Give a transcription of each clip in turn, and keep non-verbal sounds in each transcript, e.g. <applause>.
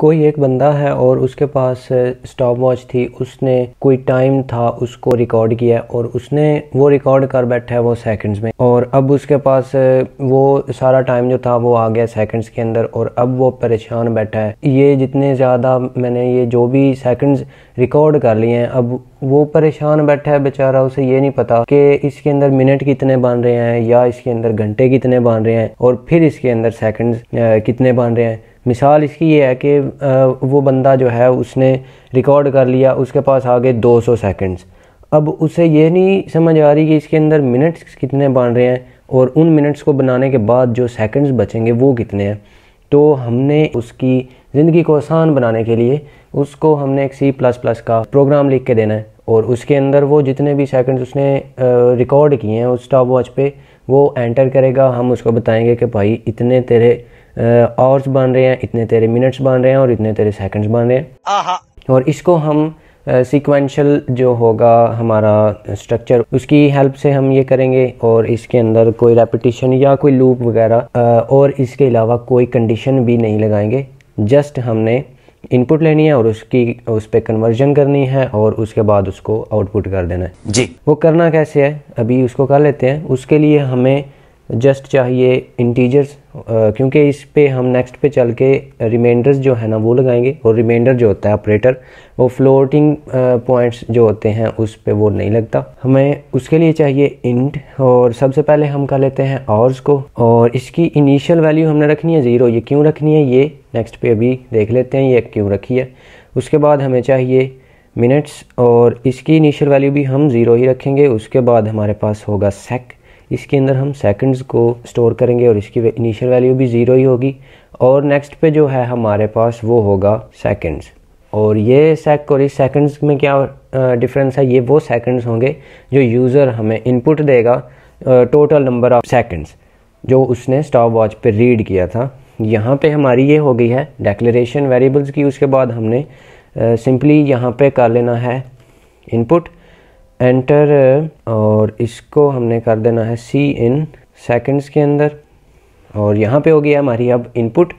कोई एक बंदा है और उसके पास स्टॉप वॉच थी, उसने कोई टाइम था, उसको रिकॉर्ड किया और उसने वो रिकॉर्ड कर बैठा है वो सेकंड्स में। और अब उसके पास वो सारा टाइम जो था वो आ गया सेकंड्स के अंदर और अब वो परेशान बैठा है। ये जितने ज़्यादा मैंने ये जो भी सेकंड्स रिकॉर्ड कर लिए हैं, अब वो परेशान बैठा है बेचारा, उसे ये नहीं पता कि इसके अंदर मिनट कितने बन रहे हैं या इसके अंदर घंटे कितने बन रहे हैं और फिर इसके अंदर सेकंड्स कितने बन रहे हैं। मिसाल इसकी ये है कि वो बंदा जो है, उसने रिकॉर्ड कर लिया, उसके पास आ गए 200 सेकंड्स अब उसे ये नहीं समझ आ रही कि इसके अंदर मिनट्स कितने बन रहे हैं और उन मिनट्स को बनाने के बाद जो सेकंड्स बचेंगे, वो कितने हैं। तो हमने उसकी ज़िंदगी को आसान बनाने के लिए उसको हमने एक सी प्लस प्लस का प्रोग्राम लिख के देना है और उसके अंदर वो जितने भी सेकंड्स उसने रिकॉर्ड किए हैं उस स्टॉप वॉच पे वो एंटर करेगा। हम उसको बताएँगे कि भाई, इतने तेरे आवर्स बन रहे हैं इतने तेरे मिनट्स बन रहे हैं और इतने तेरे सेकंड्स बन रहे हैं। और इसको हम सीक्वेंशियल जो होगा हमारा स्ट्रक्चर उसकी हेल्प से हम ये करेंगे और इसके अंदर कोई रेपिटेशन या कोई लूप वगैरह और इसके अलावा कोई कंडीशन भी नहीं लगाएँगे। जस्ट हमने इनपुट लेनी है और उसकी उस पर कन्वर्जन करनी है और उसके बाद उसको आउटपुट कर देना है। जी। वो करना कैसे है? अभी उसको कर लेते हैं। उसके लिए हमें जस्ट चाहिए इंटीजर्स क्योंकि इस पे हम नेक्स्ट पे चल के रिमाइंडर्स जो है ना, वो लगाएँगे और रिमाइंडर जो होता है ऑपरेटर वो फ्लोटिंग पॉइंट्स जो होते हैं, उस पे वो नहीं लगता। हमें उसके लिए चाहिए इंट और सबसे पहले हम कर लेते हैं आवर्स को और इसकी इनिशियल वैल्यू हमने रखनी है ज़ीरो ये क्यों रखनी है? ये नेक्स्ट पे अभी देख लेते हैं, ये क्यों रखी है। उसके बाद हमें चाहिए मिनट्स और इसकी इनिशियल वैल्यू भी हम ज़ीरो ही रखेंगे। उसके बाद हमारे पास होगा सेक इसके अंदर हम सेकंड्स को स्टोर करेंगे और इसकी इनिशियल वैल्यू भी ज़ीरो ही होगी। और नेक्स्ट पे जो है हमारे पास वो होगा सेकंड्स और ये सेक और इस सेकंड्स में क्या डिफरेंस है? ये वो सेकंड्स होंगे जो यूज़र हमें इनपुट देगा टोटल नंबर ऑफ़ सेकंड्स जो उसने स्टॉप वॉच पर रीड किया था। यहाँ पे हमारी ये हो गई है डेक्लेरेशन वेरिएबल्स की। उसके बाद हमने सिंपली यहाँ पे कर लेना है इनपुट एंटर और इसको हमने कर देना है सी इन सेकंड्स के अंदर। और यहाँ पे हो गया हमारी अब इनपुट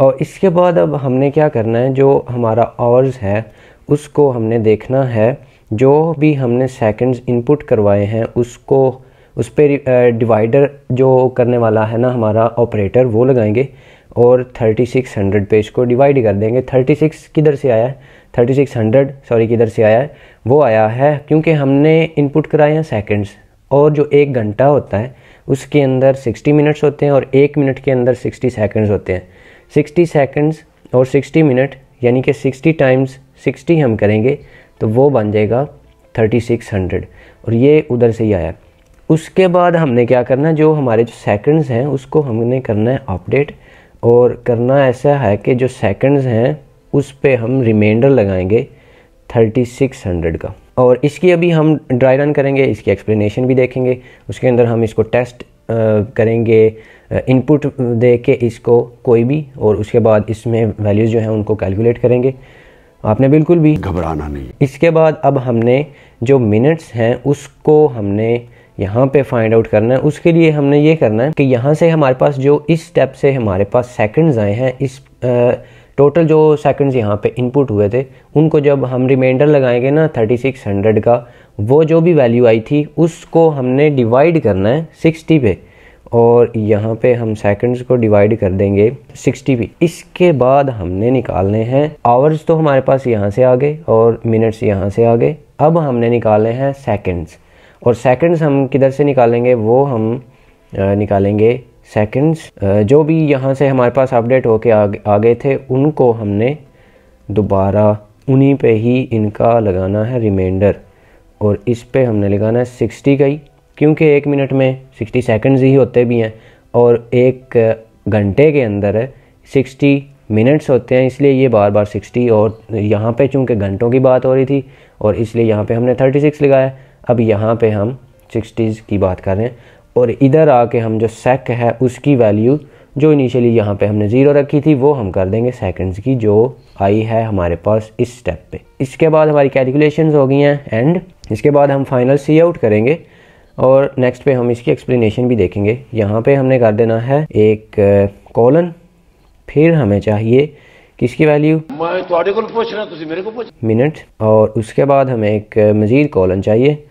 और इसके बाद अब हमने क्या करना है, जो हमारा आवर्स है, उसको हमने देखना है। जो भी हमने सेकंड्स इनपुट करवाए हैं, उसको, उस पर डिवाइडर जो करने वाला है ना हमारा ऑपरेटर वो लगाएँगे। और 3600 पे इसको डिवाइड कर देंगे। 36 किधर से आया है? 3600 सॉरी किधर से आया है? वो आया है क्योंकि हमने इनपुट कराए हैं सेकंड्स और जो एक घंटा होता है, उसके अंदर 60 मिनट्स होते हैं और एक मिनट के अंदर 60 सेकंड्स होते हैं। 60 सेकंड्स और 60 मिनट यानी कि 60 टाइम्स 60 हम करेंगे तो वो बन जाएगा 3600 और ये उधर से ही आया उसके बाद हमने क्या करना है? जो हमारे जो सेकंड्स हैं, उसको हमने करना है अपडेट और करना ऐसा है कि जो सेकंड्स हैं उस पर हम रिमाइंडर लगाएँगे 3600 का। और इसकी अभी हम ड्राई रन करेंगे इसकी एक्सप्लेनेशन भी देखेंगे उसके अंदर हम इसको टेस्ट करेंगे इनपुट दे के इसको कोई भी और उसके बाद इसमें वैल्यूज़ जो हैं उनको कैलकुलेट करेंगे। आपने बिल्कुल भी घबराना नहीं। इसके बाद अब हमने जो मिनट्स हैं उसको हमने यहाँ पे फाइंड आउट करना है। उसके लिए हमने ये करना है कि यहाँ से हमारे पास जो इस स्टेप से हमारे पास सेकंड्स आए हैं, इस टोटल जो सेकंड्स यहाँ पे इनपुट हुए थे, उनको जब हम रिमाइंडर लगाएँगे ना 3600 का, वो जो भी वैल्यू आई थी, उसको हमने डिवाइड करना है 60 पे। और यहाँ पे हम सेकंड्स को डिवाइड कर देंगे 60 पे। इसके बाद हमने निकालने हैं आवर्स तो हमारे पास यहाँ से आ गए और मिनट्स यहाँ से आ गए। अब हमने निकालने हैं सेकेंड्स और सेकेंड्स हम किधर से निकालेंगे, वो हम निकालेंगे सेकंड्स जो भी यहाँ से हमारे पास अपडेट होके आ गए थे, उनको हमने दोबारा उन्हीं पे ही इनका लगाना है रिमाइंडर और इस पे हमने लगाना है सिक्सटी का ही, क्योंकि एक मिनट में सिक्सटी सेकंड्स ही होते भी हैं और एक घंटे के अंदर सिक्सटी मिनट्स होते हैं, इसलिए ये बार बार सिक्सटी और यहाँ पे चूँकि घंटों की बात हो रही थी और इसलिए यहाँ पे हमने थर्टी सिक्स लगाया अब यहाँ पे हम सिक्सटीज़ की बात कर रहे हैं और इधर आके हम जो सेक है उसकी वैल्यू जो इनिशियली यहाँ पे हमने ज़ीरो रखी थी वो हम कर देंगे सेकंड्स की जो आई है हमारे पास इस स्टेप पे। इसके बाद हमारी कैलकुलेशंस हो गई हैं एंड इसके बाद हम फाइनल सी आउट करेंगे और नेक्स्ट पे हम इसकी एक्सप्लेनेशन भी देखेंगे। यहाँ पे हमने कर देना है एक कॉलन फिर हमें चाहिए किसकी वैल्यू मैं को पूछना तुम मेरे को पूछ। मिनट और उसके बाद हमें एक मज़ीद कॉलन चाहिए।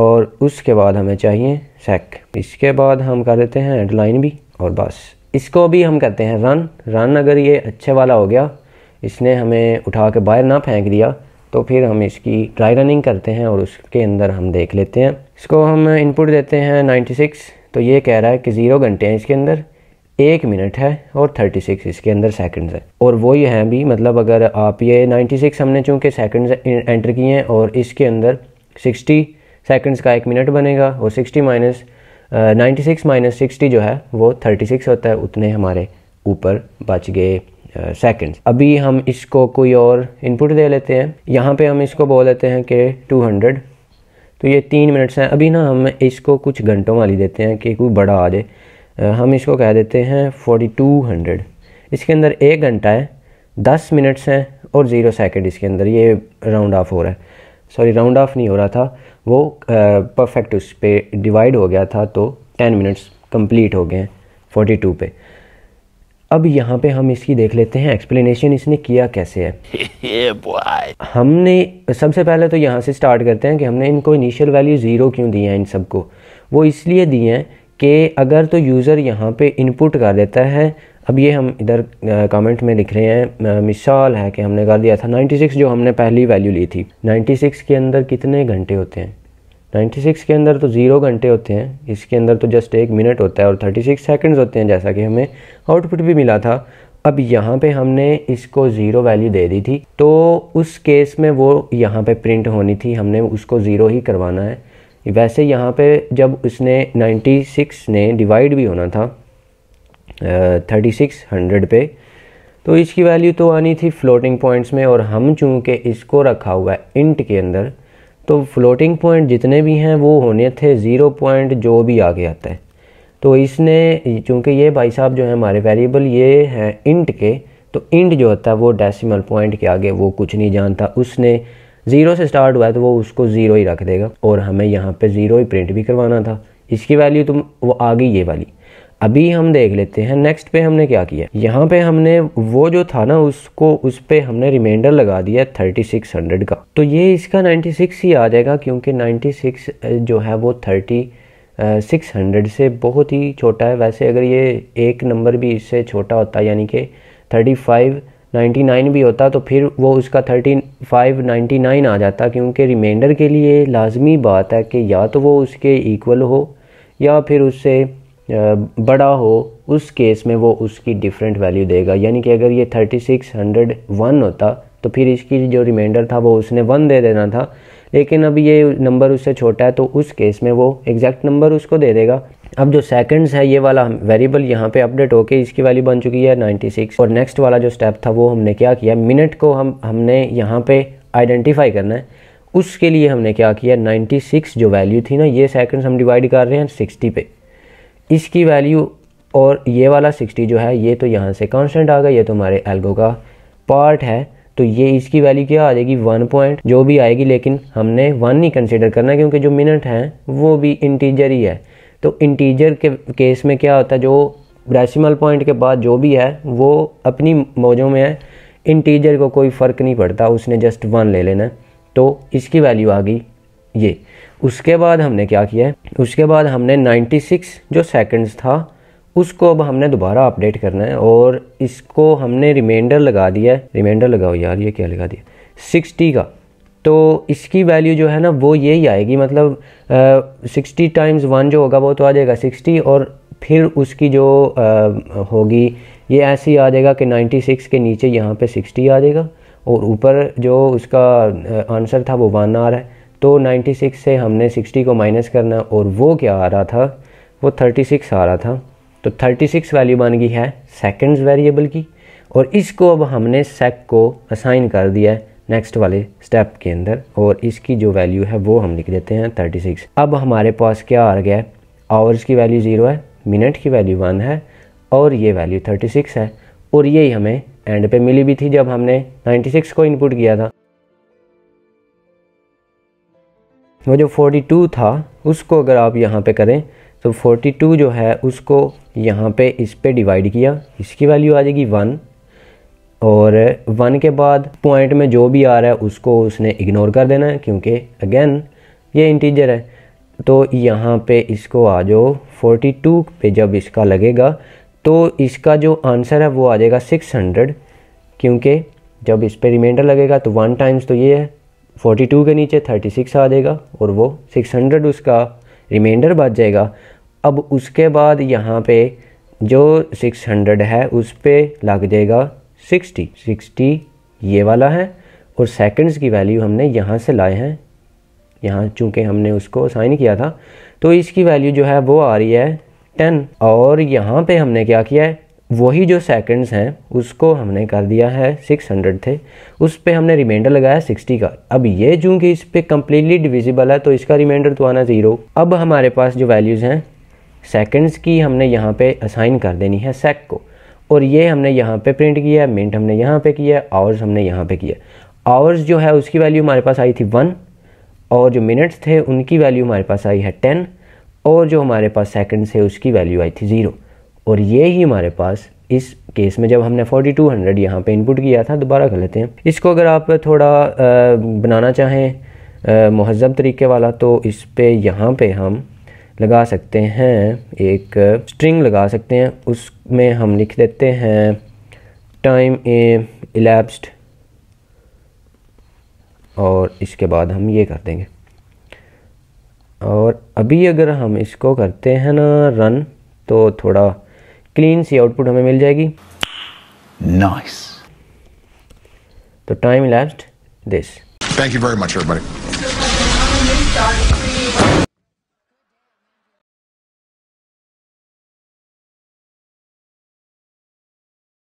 और उसके बाद हमें चाहिए सेक इसके बाद हम कर देते हैं हेडलाइन भी और बस। इसको भी हम कहते हैं रन रन अगर ये अच्छे वाला हो गया, इसने हमें उठा के बाहर ना फेंक दिया तो फिर हम इसकी ट्राई रनिंग करते हैं और उसके अंदर हम देख लेते हैं। इसको हम इनपुट देते हैं 96 तो ये कह रहा है कि ज़ीरो घंटे हैं इसके अंदर, एक मिनट है और 36 इसके अंदर सेकंड्स है। और वो ये हैं भी मतलब अगर आप ये 96 हमने चूँकि सेकंड्स एंटर किए हैं और इसके अंदर 60 सेकंड्स का एक मिनट बनेगा और 60 minus ninety six minus sixty जो है वो 36 होता है उतने हमारे ऊपर बच गए सेकंड्स अभी हम इसको कोई और इनपुट दे लेते हैं. यहाँ पे हम इसको बोल देते हैं कि 200 तो ये तीन मिनट्स हैं. अभी ना हम इसको कुछ घंटों वाली देते हैं कि कोई बड़ा आ जाए. Uh, हम इसको कह देते हैं 4200 इसके अंदर एक घंटा है दस मिनट्स हैं और ज़ीरो सेकेंड इसके अंदर. ये राउंड ऑफ़ हो रहा है. सॉरी राउंड ऑफ़ नहीं हो रहा था। वो परफेक्ट उस पर डिवाइड हो गया था तो टेन मिनट्स कंप्लीट हो गए हैं फोर्टी टू पे। अब यहाँ पे हम इसकी देख लेते हैं एक्सप्लेनेशन इसने किया कैसे है। <laughs> हमने सबसे पहले तो यहाँ से स्टार्ट करते हैं कि हमने इनको इनिशियल वैल्यू ज़ीरो क्यों दिए हैं इन सबको? वो इसलिए दिए हैं कि अगर तो यूज़र यहाँ पे इनपुट कर देता है अब ये हम इधर कमेंट में लिख रहे हैं मिसाल है कि हमने कर दिया था 96 जो हमने पहली वैल्यू ली थी। 96 के अंदर कितने घंटे होते हैं? 96 के अंदर तो ज़ीरो घंटे होते हैं, इसके अंदर तो जस्ट एक मिनट होता है और 36 सेकंड्स होते हैं, जैसा कि हमें आउटपुट भी मिला था। अब यहाँ पे हमने इसको ज़ीरो वैल्यू दे दी थी तो उस केस में वो यहाँ पे प्रिंट होनी थी, हमने उसको ज़ीरो ही करवाना है। वैसे यहाँ पे जब उसने 96 ने डिवाइड भी होना था थर्टी सिक्स हंड्रेड पे। तो इसकी वैल्यू तो आनी थी फ्लोटिंग पॉइंट्स में और हम चूँकि इसको रखा हुआ है इंट के अंदर तो फ्लोटिंग पॉइंट जितने भी हैं वो होने थे ज़ीरो पॉइंट जो भी आगे आता है। तो इसने, चूँकि ये भाई साहब जो है हमारे वेरिएबल ये हैं इंट के तो इंट जो होता है वो डेसिमल पॉइंट के आगे वो कुछ नहीं जानता। उसने ज़ीरो से स्टार्ट हुआ है तो वो उसको ज़ीरो ही रख देगा और हमें यहाँ पे ज़ीरो ही प्रिंट भी करवाना था। इसकी वैल्यू तो वो आ गई ये वाली। अभी हम देख लेते हैं नेक्स्ट पे हमने क्या किया? यहाँ पे हमने वो जो था ना, उसको, उस पर हमने रिमाइंडर लगा दिया थर्टी सिक्स हंड्रेड का। तो ये इसका नाइन्टी सिक्स ही आ जाएगा क्योंकि नाइन्टी सिक्स जो है वो थर्टी सिक्स हंड्रेड से बहुत ही छोटा है। वैसे अगर ये एक नंबर भी इससे छोटा होता, यानी कि थर्टी फाइव नाइन्टी नाइन भी होता तो फिर वो उसका थर्टी फाइव नाइन्टी नाइन आ जाता क्योंकि रिमाइंडर के लिए लाजमी बात है कि या तो वो उसके इक्वल हो, या फिर उससे बड़ा हो, उस केस में वो उसकी डिफरेंट वैल्यू देगा। यानी कि अगर ये थर्टी सिक्स हंड्रेड वन होता तो फिर इसकी जो रिमाइंडर था, वो उसने वन दे देना था। लेकिन अब ये नंबर उससे छोटा है तो उस केस में वो एग्जैक्ट नंबर उसको दे देगा। अब जो सेकंड्स है, ये वाला वेरिएबल यहाँ पे अपडेट होके इसकी वैल्यू बन चुकी है 96 और नेक्स्ट वाला जो स्टेप था, वो हमने क्या किया? मिनट को हम, हमने यहाँ पे आइडेंटिफाई करना है। उसके लिए हमने क्या किया? 96 जो वैल्यू थी ना, ये सेकंड्स हम डिवाइड कर रहे हैं 60 पे। इसकी वैल्यू और ये वाला 60 जो है, ये तो यहाँ से कांस्टेंट आ गया, ये तो हमारे एल्गो का पार्ट है। तो ये इसकी वैल्यू क्या आ जाएगी? वन पॉइंट जो भी आएगी, लेकिन हमने वन नहीं कंसिडर करना, क्योंकि जो मिनट हैं, वो भी इंटीजर ही है। तो इंटीजर के केस में क्या होता है, जो डेसिमल पॉइंट के बाद जो भी है, वो अपनी मौजों में है। इंटीजर को कोई फ़र्क नहीं पड़ता, उसने जस्ट वन ले लेना तो इसकी वैल्यू आ गई ये। उसके बाद हमने क्या किया है? उसके बाद हमने 96 जो सेकंड्स था, उसको अब हमने दोबारा अपडेट करना है और इसको हमने रिमाइंडर लगा दिया है। रिमाइंडर लगाओ यार, ये क्या लगा दिया? 60 का। तो इसकी वैल्यू जो है ना, वो यही आएगी मतलब सिक्सटी टाइम्स वन जो होगा, वो तो आ जाएगा सिक्सटी और फिर उसकी जो होगी, ये ऐसी आ जाएगा कि 96 के नीचे यहाँ पे 60 आ जाएगा और ऊपर जो उसका आंसर था वो वन आ रहा है। तो 96 से हमने 60 को माइनस करना और वो क्या आ रहा था? वो 36 आ रहा था। तो 36 वैल्यू बन गई है सेकंड्स वेरिएबल की और इसको अब हमने सेक को असाइन कर दिया है नेक्स्ट वाले स्टेप के अंदर और इसकी जो वैल्यू है वो हम लिख देते हैं 36 अब हमारे पास क्या आ गया? आवर्स की वैल्यू ज़ीरो है मिनट की वैल्यू वन है और ये वैल्यू 36 है और यही हमें एंड पे मिली भी थी जब हमने 96 को इनपुट किया था। वो जो 42 था, उसको अगर आप यहाँ पे करें तो 42 जो है, उसको यहाँ पे इस पे डिवाइड किया। इसकी वैल्यू आ जाएगी वन और वन के बाद पॉइंट में जो भी आ रहा है, उसको उसने इग्नोर कर देना है, क्योंकि अगेन ये इंटीजर है। तो यहाँ पे इसको आ जाओ 42 पे जब इसका लगेगा तो इसका जो आंसर है, वो आ जाएगा 600 क्योंकि जब इस पे रिमाइंडर लगेगा तो वन टाइम्स तो ये है। 42 के नीचे 36 आ जाएगा और वो 600 उसका रिमाइंडर बच जाएगा। अब उसके बाद यहाँ पे जो 600 है, उस पर लग जाएगा 60 60 ये वाला है और सेकंड्स की वैल्यू हमने यहाँ से लाए हैं। यहाँ चूँकि हमने उसको साइन किया था तो इसकी वैल्यू जो है वो आ रही है टेन और यहाँ पे हमने क्या किया है? वही जो सेकंड्स हैं, उसको हमने कर दिया है 600 थे। उस पर हमने रिमाइंडर लगाया 60 का। अब ये चूँकि इस पर कम्प्लीटली डिविजिबल है तो इसका रिमाइंडर तो आना ज़ीरो अब हमारे पास जो वैल्यूज़ हैं सेकंड्स की हमने यहाँ पे असाइन कर देनी है सेक को। और ये हमने यहाँ पे प्रिंट किया है मिनट हमने यहाँ पे किया है आवर्स हमने यहाँ पे किया। आवर्स जो है, उसकी वैल्यू हमारे पास आई थी वन और जो मिनट्स थे, उनकी वैल्यू हमारे पास आई है टेन और जो हमारे पास सेकंड्स है उसकी वैल्यू आई थी ज़ीरो और ये ही हमारे पास इस केस में, जब हमने 4200 टू यहाँ पर इनपुट किया था, दोबारा कर लेते हैं। इसको अगर आप थोड़ा बनाना चाहें महजब तरीके वाला तो इस पे यहाँ पे हम लगा सकते हैं, एक स्ट्रिंग लगा सकते हैं। उसमें हम लिख देते हैं टाइम ए इलेप्स्ड और इसके बाद हम ये कर देंगे। और अभी अगर हम इसको करते हैं ना रन तो थोड़ा क्लीन सी आउटपुट हमें मिल जाएगी। Nice nice. तो time last this thank you very much everybody